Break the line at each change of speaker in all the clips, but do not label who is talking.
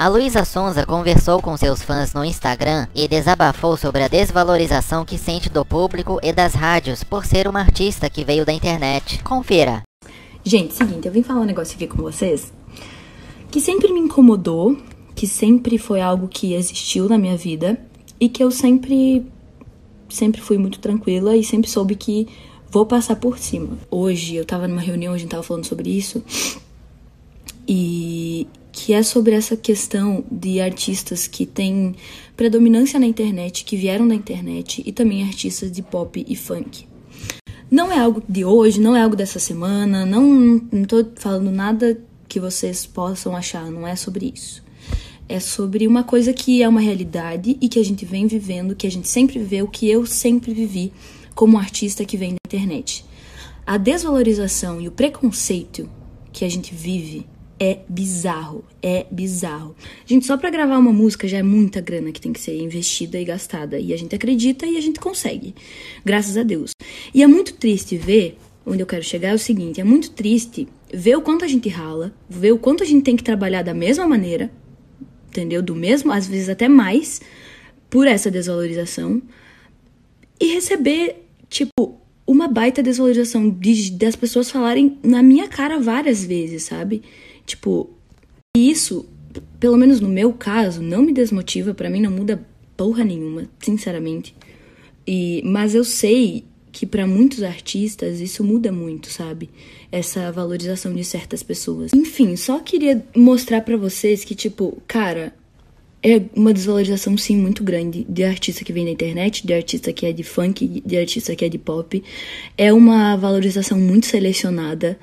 A Luísa Sonza conversou com seus fãs no Instagram e desabafou sobre a desvalorização que sente do público e das rádios por ser uma artista que veio da internet. Confira.
Gente, seguinte, eu vim falar um negócio aqui com vocês que sempre me incomodou, que sempre foi algo que existiu na minha vida e que eu sempre sempre fui muito tranquila e sempre soube que vou passar por cima. Hoje eu tava numa reunião, a gente tava falando sobre isso e que é sobre essa questão de artistas que têm predominância na internet, que vieram da internet e também artistas de pop e funk. Não é algo de hoje, não é algo dessa semana, não, não tô falando nada que vocês possam achar, não é sobre isso. É sobre uma coisa que é uma realidade e que a gente vem vivendo, que a gente sempre viveu, que eu sempre vivi como artista que vem da internet. A desvalorização e o preconceito que a gente vive é bizarro, é bizarro. Gente, só para gravar uma música já é muita grana que tem que ser investida e gastada. E a gente acredita e a gente consegue. Graças a Deus. E é muito triste ver, onde eu quero chegar é o seguinte, é muito triste ver o quanto a gente rala, ver o quanto a gente tem que trabalhar da mesma maneira, entendeu? Do mesmo, às vezes até mais, por essa desvalorização. E receber, tipo, uma baita desvalorização de, das pessoas falarem na minha cara várias vezes, sabe? Tipo, isso, pelo menos no meu caso, não me desmotiva, para mim não muda porra nenhuma, sinceramente. E, mas eu sei que para muitos artistas isso muda muito, sabe? Essa valorização de certas pessoas. Enfim, só queria mostrar para vocês que tipo, cara, é uma desvalorização sim muito grande de artista que vem da internet, de artista que é de funk, de artista que é de pop. É uma valorização muito selecionada.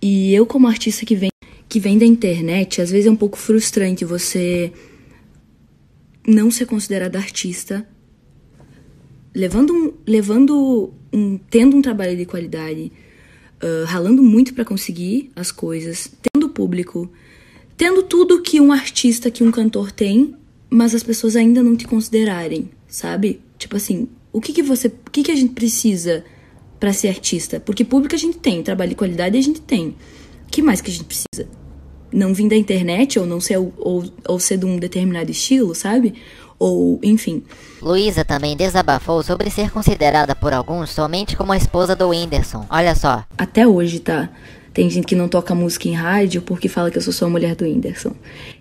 E eu como artista que vem que vem da internet, às vezes é um pouco frustrante você não ser considerado artista, levando um, levando um, tendo um trabalho de qualidade, uh, ralando muito para conseguir as coisas, tendo público, tendo tudo que um artista, que um cantor tem, mas as pessoas ainda não te considerarem, sabe? Tipo assim, o que que você, o que que a gente precisa para ser artista? Porque público a gente tem, trabalho de qualidade a gente tem. O que mais que a gente precisa? não vir da internet ou não ser ou, ou ser de um determinado estilo, sabe? Ou, enfim.
Luísa também desabafou sobre ser considerada por alguns somente como a esposa do Whindersson. Olha só.
Até hoje, tá? Tem gente que não toca música em rádio porque fala que eu sou só a mulher do Whindersson.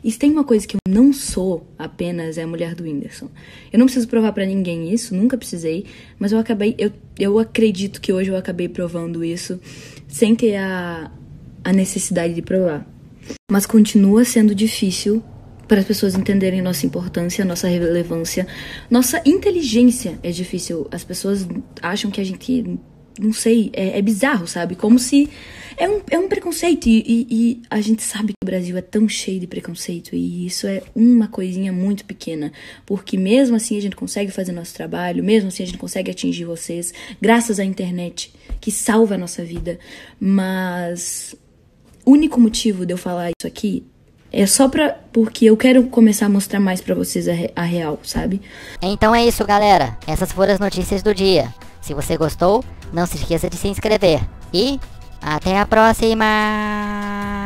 E se tem uma coisa que eu não sou apenas é a mulher do Whindersson. Eu não preciso provar para ninguém isso, nunca precisei, mas eu acabei eu, eu acredito que hoje eu acabei provando isso sem ter a, a necessidade de provar mas continua sendo difícil para as pessoas entenderem nossa importância, nossa relevância, nossa inteligência é difícil. As pessoas acham que a gente, não sei, é, é bizarro, sabe? Como se é um, é um preconceito e, e, e, a gente sabe que o Brasil é tão cheio de preconceito e isso é uma coisinha muito pequena, porque mesmo assim a gente consegue fazer nosso trabalho, mesmo assim a gente consegue atingir vocês, graças à internet que salva a nossa vida, mas único motivo de eu falar isso aqui é só pra. Porque eu quero começar a mostrar mais para vocês a, a, real, sabe?
Então é isso, galera. Essas foram as notícias do dia. Se você gostou, não se esqueça de se inscrever. E até a próxima!